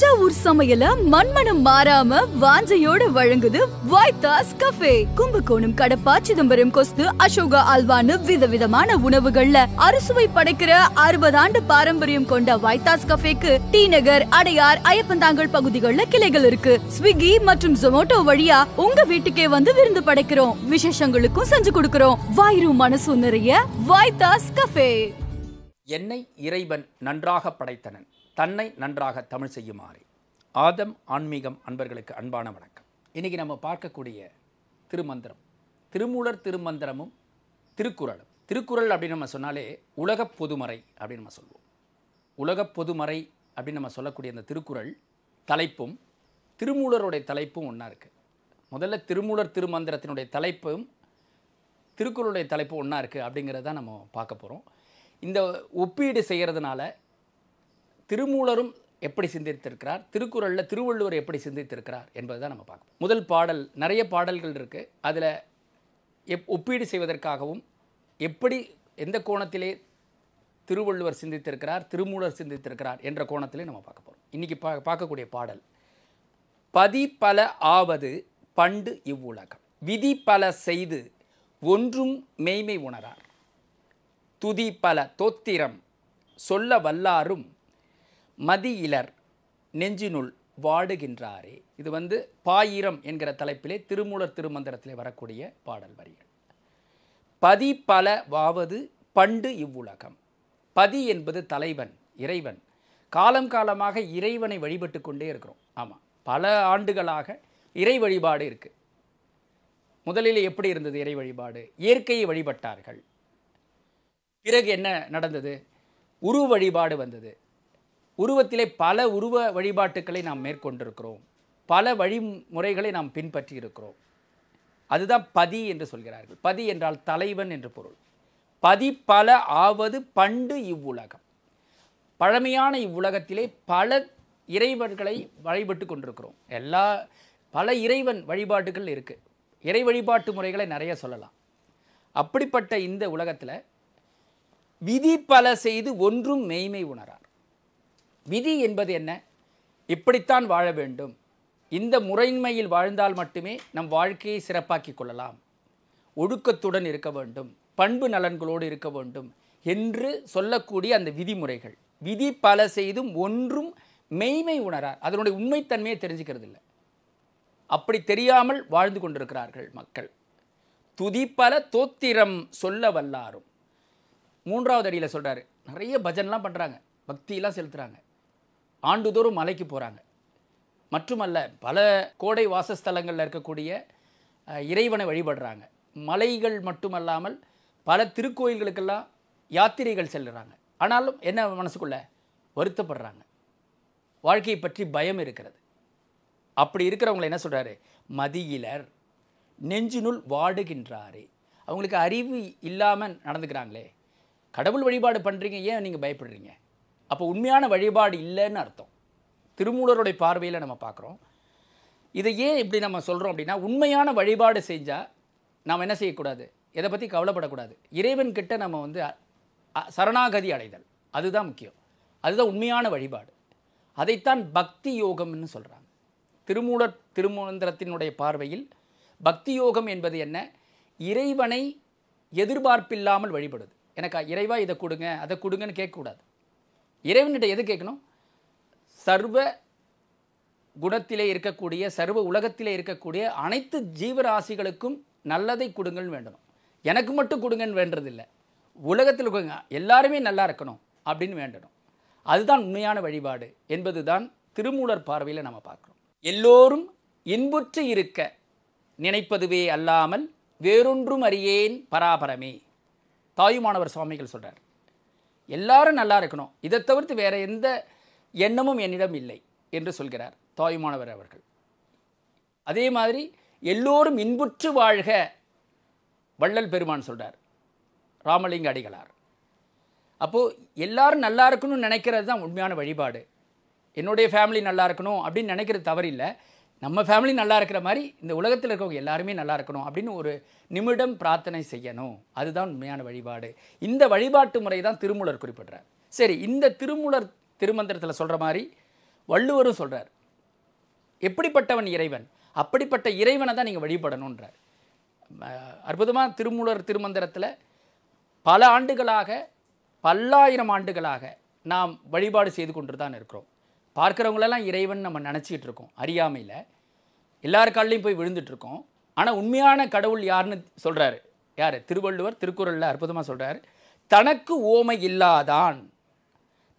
தஞ்சாவூர் சமையல மண்மனம் மாறாம வாஞ்சையோட வழங்குது வைத்தாஸ் கஃபே. கும்பகோணம் கடப்பா சிதம்பரம் கொஸ்து அசோகா அல்வான்னு விதவிதமான உணவுகள்ல அறுசுவை படைக்கிற அறுபது ஆண்டு பாரம்பரியம் கொண்ட வைத்தாஸ் கஃபேக்கு டி நகர் அடையார் ஐயப்பந்தாங்கல் பகுதிகளில் கிளைகள் இருக்கு. ஸ்விக்கி மற்றும் ஜொமோட்டோ வழியா உங்க வீட்டுக்கே வந்து விருந்து படைக்கிறோம். விசேஷங்களுக்கும் செஞ்சு கொடுக்கிறோம். வாயிரும் மனசும் நிறைய வைத்தாஸ் கஃபே. என்னை இறைவன் நன்றாக படைத்தனன். தன்னை நன்றாக தமிழ் செய்யுமாறு. ஆதம் ஆன்மீகம் அன்பர்களுக்கு அன்பான வணக்கம். இன்றைக்கி நம்ம பார்க்கக்கூடிய திருமந்திரம் திருமூலர் திருமந்திரமும் திருக்குறளும். திருக்குறள் அப்படின்னு நம்ம சொன்னாலே உலகப் பொதுமறை அப்படின்னு நம்ம சொல்லுவோம் உலகப் பொதுமறை அப்படின்னு நம்ம சொல்லக்கூடிய அந்த திருக்குறள் தலைப்பும் திருமூலருடைய தலைப்பும் ஒன்றா இருக்குது முதல்ல திருமூலர் திருமந்திரத்தினுடைய தலைப்பும் திருக்குறளுடைய தலைப்பு ஒன்றா இருக்குது அப்படிங்கிறத நம்ம பார்க்க போகிறோம் இந்த ஒப்பீடு செய்கிறதுனால திருமூலரும் எப்படி சிந்தித்திருக்கிறார்? திருக்குறளில் திருவள்ளுவர் எப்படி சிந்தித்திருக்கிறார்? என்பதை தான் நம்ம பார்க்கணும் முதல் பாடல் நிறைய பாடல்கள் இருக்குது அதில் எப் ஒப்பீடு செய்வதற்காகவும் எப்படி எந்த கோணத்திலே திருவள்ளுவர் சிந்தித்திருக்கிறார் திருமூலர் சிந்தித்திருக்கிறார் என்ற கோணத்திலே நம்ம பார்க்க போகிறோம் இன்றைக்கி பா பார்க்கக்கூடிய பாடல் பதி பல ஆவது பண்டு இவ்வுலகம். விதி பல செய்து ஒன்றும் மெய்மை உணரார். துதி பல தோத்திரம் சொல்ல வல்லாரும் மதியிலர் நெஞ்சினுள் வாடுகின்றாரே. இது வந்து பாயிரம் என்கிற தலைப்பிலே திருமூலர் திருமந்திரத்திலே வரக்கூடிய பாடல் வரிகள். பதி பல வாவது பண்டு இவ்வுலகம். பதி என்பது தலைவன் இறைவன். காலம் காலமாக இறைவனை வழிபட்டு கொண்டே இருக்கிறோம். ஆமாம் பல ஆண்டுகளாக இறை வழிபாடு இருக்குது முதலில் எப்படி இருந்தது இறை வழிபாடு? இயற்கையை வழிபட்டார்கள். பிறகு என்ன நடந்தது? உரு வழிபாடு வந்தது. உருவத்திலே பல உருவ வழிபாட்டுக்களை நாம் மேற்கொண்டிருக்கிறோம். பல வழிமுறைகளை நாம் பின்பற்றி இருக்கிறோம் அதுதான் பதி என்று சொல்கிறார்கள். பதி என்றால் தலைவன் என்று பொருள். பதி பல ஆவது பண்டு இவ்வுலகம். பழமையான இவ்வுலகத்திலே பல இறைவன்களை வழிபட்டு கொண்டிருக்கிறோம். எல்லா பல இறைவன் வழிபாட்டுகள் இருக்குது இறை வழிபாட்டு முறைகளை நிறைய சொல்லலாம். அப்படிப்பட்ட இந்த உலகத்தில் விதி பல செய்து ஒன்றும் மெய்மை உணரா. விதி என்பது என்ன? இப்படித்தான் வாழ வேண்டும். இந்த முறைமையில் வாழ்ந்தால் மட்டுமே நம் வாழ்க்கையை சிறப்பாக்கிக் கொள்ளலாம். ஒழுக்கத்துடன் இருக்க வேண்டும். பண்பு நலன்களோடு இருக்க வேண்டும் என்று சொல்லக்கூடிய அந்த விதிமுறைகள். விதி பல செய்தும் ஒன்றும் மெய்மை உணரார். அதனுடைய உண்மைத்தன்மையை தெரிஞ்சுக்கிறது இல்லை அப்படி தெரியாமல் வாழ்ந்து கொண்டிருக்கிறார்கள் மக்கள். துதி பல தோத்திரம் சொல்ல வல்லாரும். மூன்றாவது அடியில் சொல்கிறாரு நிறைய பஜன்லாம் பண்ணுறாங்க பக்தியெல்லாம் செலுத்துகிறாங்க ஆண்டுதோறும் மலைக்கு போகிறாங்க மட்டுமல்ல பல கோடை வாசஸ்தலங்களில் இருக்கக்கூடிய இறைவனை வழிபடுறாங்க. மலைகள் மட்டுமல்லாமல் பல திருக்கோயில்களுக்கெல்லாம் யாத்திரைகள் செல்லுறாங்க. ஆனாலும் என்ன மனசுக்குள்ள? வருத்தப்படுறாங்க. வாழ்க்கையை பற்றி பயம் இருக்கிறது. அப்படி இருக்கிறவங்களை என்ன சொல்கிறாரு மதியிலர் நெஞ்சினுள் வாடுகின்றாரே. அவங்களுக்கு அறிவு இல்லாமல் நடந்துக்கிறாங்களே. கடவுள் வழிபாடு பண்ணுறீங்க ஏன் நீங்கள் பயப்படுறீங்க? அப்போ உண்மையான வழிபாடு இல்லைன்னு அர்த்தம். திருமூலருடைய பார்வையில் நம்ம பார்க்குறோம். இதை ஏன் இப்படி நம்ம சொல்கிறோம் அப்படின்னா உண்மையான வழிபாடு செஞ்சால் நாம் என்ன செய்யக்கூடாது? எதை பற்றி கவலைப்படக்கூடாது? இறைவன் கிட்ட நம்ம வந்து சரணாகதி அடைதல். அதுதான் முக்கியம். அதுதான் உண்மையான வழிபாடு. அதைத்தான் பக்தி யோகம்னு சொல்கிறாங்க திருமூலர் திருமந்திரத்தினுடைய பார்வையில் பக்தி யோகம் என்பது என்ன? இறைவனை எதிர்பார்ப்பில்லாமல் வழிபடுது. எனக்கு இறைவா இதை கொடுங்க அதை கொடுங்கன்னு கேட்கக்கூடாது. இறைவன்கிட்ட எது கேட்கணும்? சர்வ குணத்திலே இருக்கக்கூடிய சர்வ உலகத்திலே இருக்கக்கூடிய அனைத்து ஜீவராசிகளுக்கும் நல்லதை கொடுங்கன்னு வேண்டணும். எனக்கு மட்டும் கொடுங்கன்னு வேண்டதில்லை உலகத்தில் கொடுங்க எல்லாருமே நல்லா இருக்கணும் அப்படின்னு வேண்டணும். அதுதான் உண்மையான வழிபாடு என்பது தான் திருமூலர் பார்வையில் நம்ம பார்க்குறோம். எல்லோரும் இன்புற்று இருக்க நினைப்பதுவே அல்லாமல் வேறொன்றும் அறியேன் பராபரமே. தாயுமானவர் சுவாமிகள் சொல்கிறார் எல்லாரும் நல்லா இருக்கணும். இதை தவிர்த்து வேறு எந்த எண்ணமும் என்னிடம் இல்லை என்று சொல்கிறார் தாயுமானவர் அவர்கள். அதே மாதிரி எல்லோரும் இன்புற்று வாழ்க வள்ளல் பெருமான் சொல்கிறார் ராமலிங்க அடிகளார். அப்போது எல்லாரும் நல்லா இருக்கணும்னு நினைக்கிறது தான் உண்மையான வழிபாடு. என்னுடைய ஃபேமிலி நல்லா இருக்கணும் அப்படின்னு நினைக்கிறது தவறில்லை. நம்ம ஃபேமிலி நல்லா இருக்கிற மாதிரி இந்த உலகத்தில் இருக்கவங்க எல்லாருமே நல்லா இருக்கணும் அப்படின்னு ஒரு நிமிடம் பிரார்த்தனை செய்யணும். அதுதான் உண்மையான வழிபாடு. இந்த வழிபாட்டு முறை தான் திருமூலர் குறிப்பிடுறார். சரி இந்த திருமூலர் திருமந்திரத்தில் சொல்கிற மாதிரி வள்ளுவரும் சொல்கிறார் எப்படிப்பட்டவன் இறைவன்? அப்படிப்பட்ட இறைவனை தான் நீங்கள் வழிபடணுன்றார் அற்புதமாக திருமூலர் திருமந்திரத்தில் பல ஆண்டுகளாக பல்லாயிரம் ஆண்டுகளாக நாம் வழிபாடு செய்து கொண்டு தான் இருக்கிறோம். பார்க்குறவங்களெல்லாம் இறைவன் நம்ம நினச்சிக்கிட்டு இருக்கோம் அறியாமையில். எல்லார் கால்லையும் போய் விழுந்துட்டுருக்கோம் ஆனால் உண்மையான கடவுள் யாருன்னு சொல்கிறாரு யார்? திருவள்ளுவர் திருக்குறளில் அற்புதமாக சொல்கிறார் தனக்கு ஓமை இல்லாதான்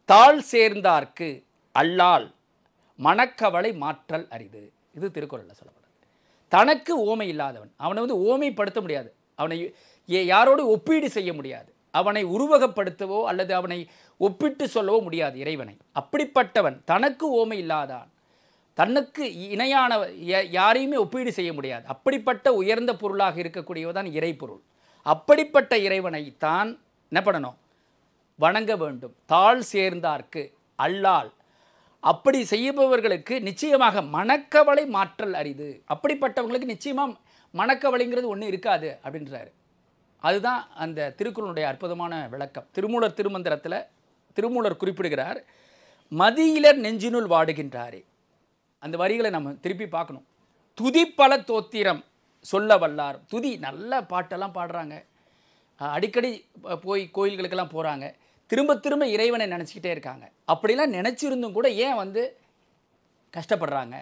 தாழ் சேர்ந்தார்க்கு அல்லால் மனக்கவலை மாற்றல் அரிது. இது திருக்குறளில் சொல்லப்படுது. தனக்கு ஓமை இல்லாதவன் அவனை வந்து ஓமைப்படுத்த முடியாது. அவனை ஏ- யாரோடு ஒப்பீடு செய்ய முடியாது. அவனை உருவகப்படுத்தவோ அல்லது அவனை ஒப்பிட்டு சொல்லவோ முடியாது இறைவனை. அப்படிப்பட்டவன் தனக்கு ஓமை இல்லாதான் தனக்கு இணையான ய- யாரையுமே ஒப்பீடு செய்ய முடியாது. அப்படிப்பட்ட உயர்ந்த பொருளாக இருக்கக்கூடியவதான் இறைப்பொருள் அப்படிப்பட்ட இறைவனை தான் என்ன பண்ணணும்? வணங்க வேண்டும். தாழ் சேர்ந்தார்க்கு அல்லால். அப்படி செய்பவர்களுக்கு நிச்சயமாக மனக்கவலை மாற்றல் அரிது. அப்படிப்பட்டவங்களுக்கு நிச்சயமாக மனக்கவலைங்கிறது ஒன்றும் இருக்காது அப்படின்றாரு. அதுதான் அந்த திருக்குறளுடைய அற்புதமான விளக்கம். திருமூலர் திருமந்திரத்தில் திருமூலர் குறிப்பிடுகிறார் மதியிலர் நெஞ்சினுள் வாடுகின்றாரே. அந்த வரிகளை நம்ம திருப்பி பார்க்கணும். துதிப்பல தோத்திரம் சொல்ல வல்லார். துதி நல்ல பாட்டெல்லாம் பாடுறாங்க. அடிக்கடி போய் கோயில்களுக்கெல்லாம் போகிறாங்க திரும்ப திரும்ப இறைவனை நினச்சிக்கிட்டே இருக்காங்க. அப்படிலாம் நினச்சிருந்தும் கூட ஏன் வந்து கஷ்டப்படுறாங்க?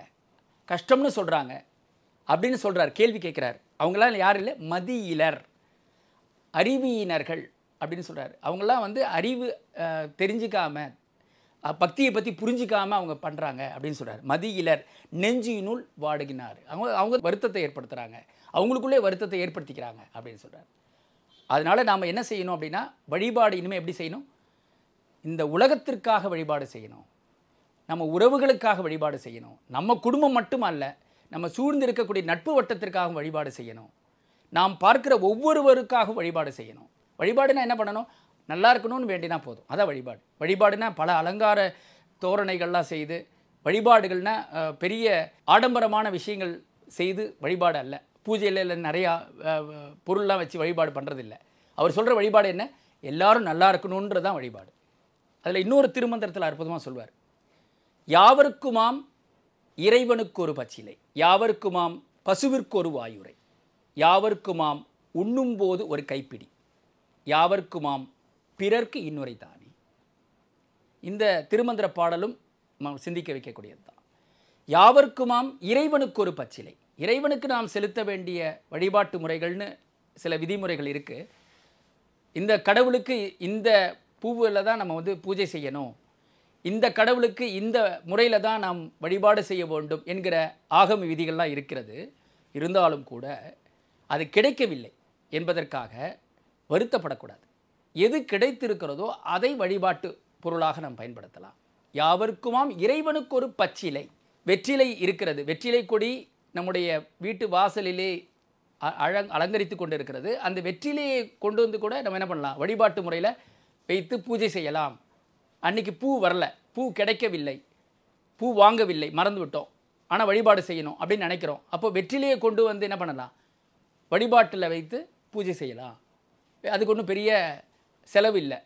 கஷ்டம்னு சொல்கிறாங்க அப்படின்னு சொல்கிறார் கேள்வி கேட்குறார். அவங்களாம் யார் இல்லை மதியிலர். அறிவியினர்கள் அப்படின்னு சொல்கிறாரு அவங்களாம் வந்து அறிவு தெரிஞ்சிக்காம பக்தியை பற்றி புரிஞ்சிக்காமல் அவங்க பண்ணுறாங்க அப்படின்னு சொல்கிறார் மதியிலர் நெஞ்சியினுள் வாடுகினார். அவங்க அவங்க வருத்தத்தை ஏற்படுத்துகிறாங்க அவங்களுக்குள்ளே வருத்தத்தை ஏற்படுத்திக்கிறாங்க அப்படின்னு சொல்கிறார் அதனால் நாம் என்ன செய்யணும் அப்படின்னா வழிபாடு இனிமேல் எப்படி செய்யணும்? இந்த உலகத்திற்காக வழிபாடு செய்யணும். நம்ம உறவுகளுக்காக வழிபாடு செய்யணும். நம்ம குடும்பம் மட்டும் அல்ல நம்ம சூழ்ந்து இருக்கக்கூடிய நட்பு வட்டத்திற்காகவும் வழிபாடு செய்யணும். நாம் பார்க்கிற ஒவ்வொருவருக்காக வழிபாடு செய்யணும். வழிபாடுனா என்ன பண்ணணும்? நல்லா இருக்கணும்னு வேண்டினா போதும். அதான் வழிபாடு. வழிபாடுனா பல அலங்கார தோரணைகள்லாம் செய்து வழிபாடுகள்னா பெரிய ஆடம்பரமான விஷயங்கள் செய்து வழிபாடு அல்ல. பூஜையில் இல்லை நிறையா பொருள்லாம் வச்சு வழிபாடு பண்ணுறதில்ல அவர் சொல்கிற வழிபாடு என்ன? எல்லாரும் நல்லா இருக்கணுன்றது தான் வழிபாடு. அதில் இன்னொரு திருமந்திரத்தில் அற்புதமாக சொல்வார். யாவருக்குமாம் இறைவனுக்கு ஒரு பச்சிலை யாவருக்குமாம் பசுவிற்கு ஒரு வாயுரை. யாவர்க்குமாம் உண்ணும்போது ஒரு கைப்பிடி. யாவர்க்குமாம் பிறர்க்கு இன்னுரை தானே இந்த திருமந்திர பாடலும் நாம் சிந்திக்க வைக்கக்கூடியது தான். யாவர்க்குமாம் இறைவனுக்கு ஒரு பச்சிலை. இறைவனுக்கு நாம் செலுத்த வேண்டிய வழிபாட்டு முறைகள்னு சில விதிமுறைகள் இருக்குது இந்த கடவுளுக்கு இந்த பூவில் தான் நம்ம வந்து பூஜை செய்யணும். இந்த கடவுளுக்கு இந்த முறையில் தான் நாம் வழிபாடு செய்ய வேண்டும் என்கிற ஆகம விதிகள்லாம் இருக்கிறது. இருந்தாலும் கூட அது கிடைக்கவில்லை என்பதற்காக வருத்தப்படக்கூடாது. எது கிடைத்திருக்கிறதோ அதை வழிபாட்டு பொருளாக நாம் பயன்படுத்தலாம். யாவருக்குமாம் இறைவனுக்கு ஒரு பச்சிலை வெற்றிலை இருக்கிறது. வெற்றிலை கொடி நம்முடைய வீட்டு வாசலிலே அ- அழங் அலங்கரித்து கொண்டு இருக்கிறது அந்த வெற்றிலையை கொண்டு வந்து கூட நம்ம என்ன பண்ணலாம்? வழிபாட்டு முறையில் வைத்து பூஜை செய்யலாம். அன்னைக்கு பூ வரல. பூ கிடைக்கவில்லை. பூ வாங்கவில்லை. மறந்து விட்டோம். ஆனால் வழிபாடு செய்யணும் அப்படின்னு நினைக்கிறோம். அப்போ வெற்றிலையை கொண்டு வந்து என்ன பண்ணலாம்? வழிபாட்டில் வைத்து பூஜை செய்யலாம். அதுக்கு ஒன்றும் பெரிய செலவு இல்லை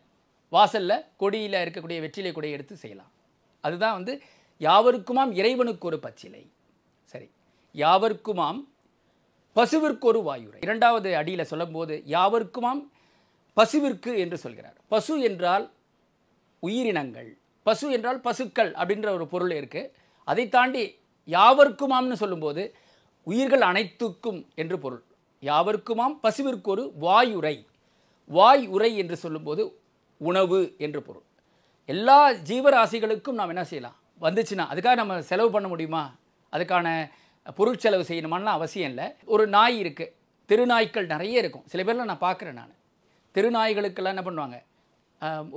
வாசலில் கொடியில் இருக்கக்கூடிய வெற்றிலை கொடியை எடுத்து செய்யலாம். அதுதான் வந்து யாவருக்குமாம் இறைவனுக்கு ஒரு பச்சிலை. சரி. யாவருக்குமாம் பசுவிற்கு ஒரு வாயுரை. இரண்டாவது அடியில் சொல்லும்போது யாவருக்குமாம் பசுவிற்கு என்று சொல்கிறார். பசு என்றால் உயிரினங்கள். பசு என்றால் பசுக்கள் அப்படின்ற ஒரு பொருள் இருக்குது அதை தாண்டி யாவர்க்குமாம்னு சொல்லும்போது உயிர்கள் அனைத்துக்கும் என்று பொருள். யாவருக்குமாம் பசுவிற்கு ஒரு வாயுரை வாய் உரை என்று சொல்லும்போது உணவு என்று பொருள். எல்லா ஜீவராசிகளுக்கும் நாம் என்ன செய்யலாம்? வந்துச்சுன்னா அதுக்காக நம்ம செலவு பண்ண முடியுமா? அதுக்கான பொருட்செலவு செய்யணுமான்லாம் அவசியம் இல்லை. ஒரு நாய் இருக்குது தெருநாய்க்கள் நிறைய இருக்கும். சில பேரில் நான் பார்க்குறேன் நான். திருநாய்களுக்கெல்லாம் என்ன பண்ணுவாங்க?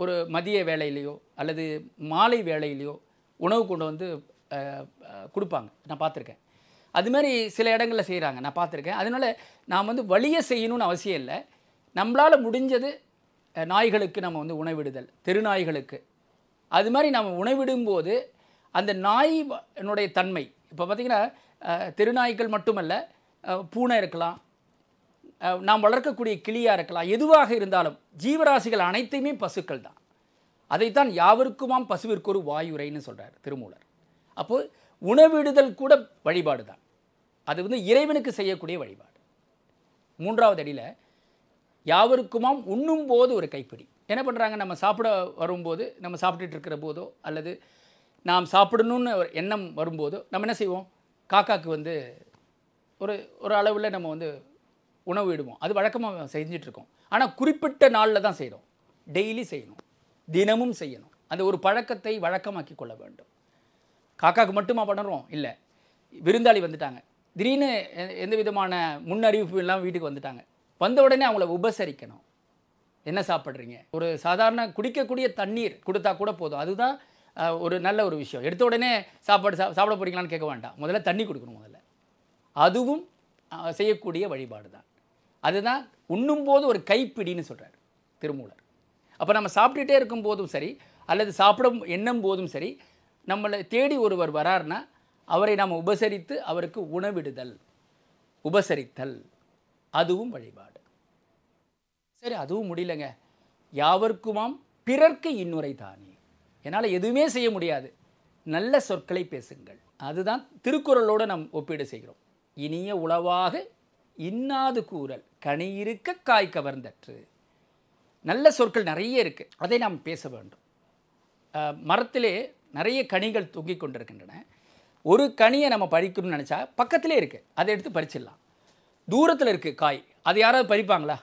ஒரு மதிய வேலையிலையோ அல்லது மாலை வேலையிலையோ உணவு கொண்டு வந்து கொடுப்பாங்க. நான் பார்த்துருக்கேன். அது மாதிரி சில இடங்களில் செய்கிறாங்க நான் பார்த்துருக்கேன். அதனால நாம் வந்து வழியை செய்யணும்னு அவசியம் இல்லை. நம்மளால் முடிஞ்சது நாய்களுக்கு நம்ம வந்து உணவிடுதல் தெருநாய்களுக்கு. அது மாதிரி நம்ம உணவிடும்போது அந்த நாயினுடைய தன்மை. இப்போ பார்த்திங்கன்னா தெருநாய்கள் மட்டுமல்ல பூனை இருக்கலாம். நாம் வளர்க்கக்கூடிய கிளியாக இருக்கலாம். எதுவாக இருந்தாலும் ஜீவராசிகள் அனைத்தையுமே பசுக்கள் தான். அதைத்தான் யாவருக்குமாம் பசுவிற்கு ஒரு வாயுரைன்னு சொல்கிறார் திருமூலர். அப்போது உணவிடுதல் கூட வழிபாடு தான் அது வந்து இறைவனுக்கு செய்யக்கூடிய வழிபாடு. மூன்றாவது அடியில் யாவருக்குமாம் உண்ணும் போது ஒரு கைப்பிடி. என்ன பண்ணுறாங்க நம்ம சாப்பிட வரும்போது நம்ம சாப்பிட்டுட்டு இருக்கிற போதோ அல்லது நாம் சாப்பிடணும்னு ஒரு எண்ணம் வரும்போதோ நம்ம என்ன செய்வோம்? காக்காக்கு வந்து ஒரு ஒரு அளவில் நம்ம வந்து உணவு இடுவோம். அது வழக்கமாக செஞ்சிட்ருக்கோம். ஆனால் குறிப்பிட்ட நாளில் தான் செய்கிறோம் டெய்லி செய்யணும். தினமும் செய்யணும். அந்த ஒரு பழக்கத்தை வழக்கமாக்கி கொள்ள வேண்டும். காக்காக்கு மட்டுமா பண்ணுறோம்? இல்லை. விருந்தாளி வந்துட்டாங்க. திடீர்னு எ- எந்த விதமான முன்னறிவிப்பு இல்லாமல் வீட்டுக்கு வந்துட்டாங்க. வந்த உடனே அவங்கள உபசரிக்கணும். என்ன சாப்பிட்றீங்க? ஒரு சாதாரண குடிக்கக்கூடிய தண்ணீர் கொடுத்தா கூட போதும். அதுதான் ஒரு நல்ல ஒரு விஷயம். எடுத்த உடனே சாப்பாடு சா சாப்பிட போகிறீங்களான்னு கேட்க வேண்டாம். முதல்ல தண்ணி கொடுக்கணும் முதல்ல. அதுவும் செய்யக்கூடிய வழிபாடு தான். அதுதான் உண்ணும்போது ஒரு கைப்பிடின்னு சொல்கிறார் திருமூலர். அப்போ நம்ம சாப்பிட்டுட்டே இருக்கும் போதும் சரி அல்லது சாப்பிடும் எண்ணும் போதும் சரி நம்மளை தேடி ஒருவர் வராருன்னா அவரை நாம் உபசரித்து அவருக்கு உணவிடுதல் உபசரித்தல். அதுவும் வழிபாடு. சரி அதுவும் முடியலங்க. யாவர்க்குமாம் பிறர்க்கு இன்னுரை தானே? என்னால் எதுவுமே செய்ய முடியாது. நல்ல சொற்களை பேசுங்கள். அதுதான் திருக்குறளோடு நாம் ஒப்பீடு செய்கிறோம். இனிய உளவாக இன்னாது கூறல் கனி இருக்க காய் கவர்ந்தற்று. நல்ல சொற்கள் நிறைய இருக்குது அதை நாம் பேச வேண்டும். மரத்திலே நிறைய கனிகள் தொங்கிக் கொண்டிருக்கின்றன. ஒரு கனியை நம்ம பறிக்கணும்னு நினச்சா பக்கத்திலே இருக்குது அதை எடுத்து பறிச்சிடலாம். தூரத்தில் இருக்குது காய். அது யாராவது பறிப்பாங்களா?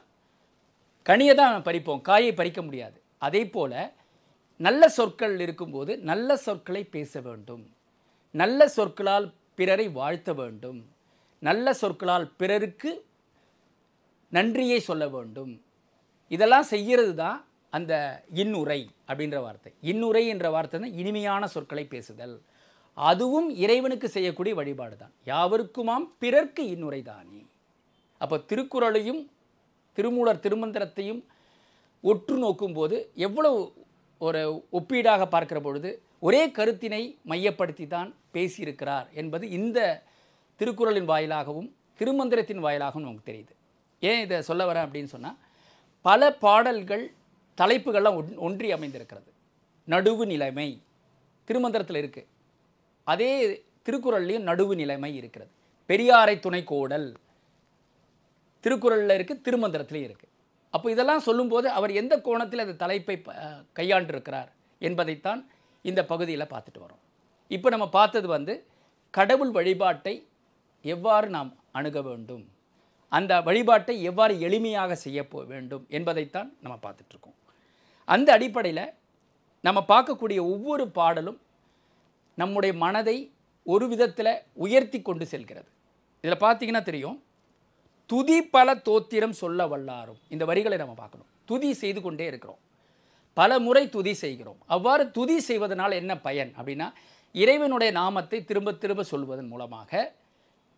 கனியை தான் பறிப்போம். காயை பறிக்க முடியாது. அதே போல் நல்ல சொற்கள் இருக்கும்போது நல்ல சொற்களை பேச வேண்டும். நல்ல சொற்களால் பிறரை வாழ்த்த வேண்டும். நல்ல சொற்களால் பிறருக்கு நன்றியை சொல்ல வேண்டும். இதெல்லாம் செய்கிறது தான் அந்த இன்னுரை அப்படின்ற வார்த்தை. இன்னுரை என்ற வார்த்தை தான் இனிமையான சொற்களை பேசுதல். அதுவும் இறைவனுக்கு செய்யக்கூடிய வழிபாடு தான் யாவருக்குமாம் பிறர்க்கு இன்னுரை தானே அப்போ திருக்குறளையும் திருமூலர் திருமந்திரத்தையும் ஒற்று நோக்கும்போது எவ்வளவு ஒரு ஒப்பீடாக பார்க்கிற பொழுது ஒரே கருத்தினை மையப்படுத்தி தான் பேசியிருக்கிறார் என்பது இந்த திருக்குறளின் வாயிலாகவும் திருமந்திரத்தின் வாயிலாகவும் நமக்கு தெரியுது. ஏன் இதை சொல்ல வரேன் அப்படின்னு சொன்னால் பல பாடல்கள் தலைப்புகள்லாம் ஒன்- ஒன்றி அமைந்திருக்கிறது. நடுவு நிலைமை. திருமந்திரத்தில் இருக்குது அதே திருக்குறள்லையும் நடுவு நிலைமை இருக்கிறது. பெரியாரை துணை கோடல். திருக்குறளில் இருக்குது திருமந்திரத்திலையும் இருக்குது அப்போ இதெல்லாம் சொல்லும்போது அவர் எந்த கோணத்தில் அந்த தலைப்பை கையாண்டிருக்கிறார் என்பதைத்தான் இந்த பகுதியில் பார்த்துட்டு வரோம். இப்போ நம்ம பார்த்தது வந்து கடவுள் வழிபாட்டை எவ்வாறு நாம் அணுக வேண்டும்? அந்த வழிபாட்டை எவ்வாறு எளிமையாக செய்ய வேண்டும் என்பதைத்தான் நம்ம பார்த்துட்ருக்கோம் அந்த அடிப்படையில் நம்ம பார்க்கக்கூடிய ஒவ்வொரு பாடலும் நம்முடைய மனதை ஒரு விதத்தில் உயர்த்தி கொண்டு செல்கிறது. இதில் பார்த்தீங்கன்னா தெரியும். துதி பல தோத்திரம் சொல்ல வல்லாரும். இந்த வரிகளை நம்ம பார்க்கணும். துதி செய்து கொண்டே இருக்கிறோம். பல முறை துதி செய்கிறோம். அவ்வாறு துதி செய்வதனால் என்ன பயன் அப்படின்னா இறைவனுடைய நாமத்தை திரும்ப திரும்ப சொல்வதன் மூலமாக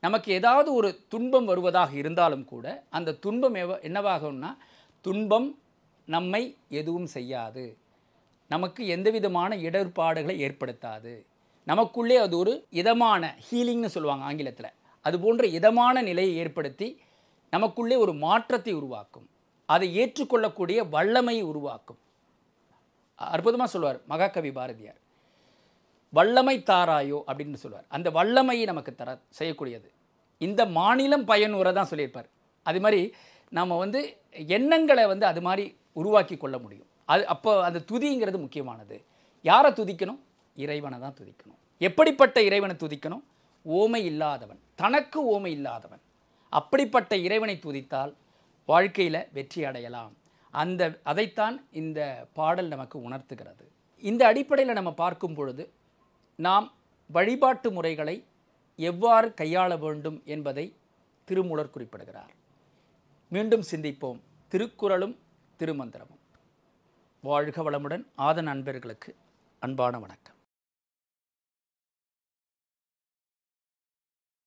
நமக்கு ஏதாவது ஒரு துன்பம் வருவதாக இருந்தாலும் கூட அந்த துன்பம் எவ என்னவாகும்னா துன்பம் நம்மை எதுவும் செய்யாது. நமக்கு எந்த விதமான இடர்பாடுகளை ஏற்படுத்தாது. நமக்குள்ளே அது ஒரு இதமான ஹீலிங்னு சொல்லுவாங்க ஆங்கிலத்தில். அது போன்ற இதமான நிலையை ஏற்படுத்தி நமக்குள்ளே ஒரு மாற்றத்தை உருவாக்கும். அதை ஏற்றுக்கொள்ளக்கூடிய வல்லமையை உருவாக்கும். அற்புதமாக சொல்லுவார் மகாகவி பாரதியார். வல்லமை தாராயோ அப்படின்னு சொல்லுவார். அந்த வல்லமையை நமக்கு தர செய்யக்கூடியது. இந்த மாநிலம் பயனுற தான் சொல்லியிருப்பார். அது மாதிரி நாம் வந்து எண்ணங்களை வந்து அது மாதிரி உருவாக்கி கொள்ள முடியும். அது அப்போ அந்த துதிங்கிறது முக்கியமானது. யாரை துதிக்கணும்? இறைவனை தான் துதிக்கணும். எப்படிப்பட்ட இறைவனை துதிக்கணும்? ஓமை இல்லாதவன். தனக்கு ஓமை இல்லாதவன். அப்படிப்பட்ட இறைவனை துதித்தால் வாழ்க்கையில் வெற்றி அடையலாம். அந்த அதைத்தான் இந்த பாடல் நமக்கு உணர்த்துகிறது. இந்த அடிப்படையில் நம்ம பார்க்கும் பொழுது நாம் வழிபாட்டு முறைகளை எவ்வாறு கையாள வேண்டும் என்பதை திருமூலர் குறிப்பிடுகிறார். மீண்டும் சிந்திப்போம். திருக்குறளும் திருமந்திரமும். வாழ்க வளமுடன் ஆத நண்பர்களுக்கு அன்பான வணக்கம்.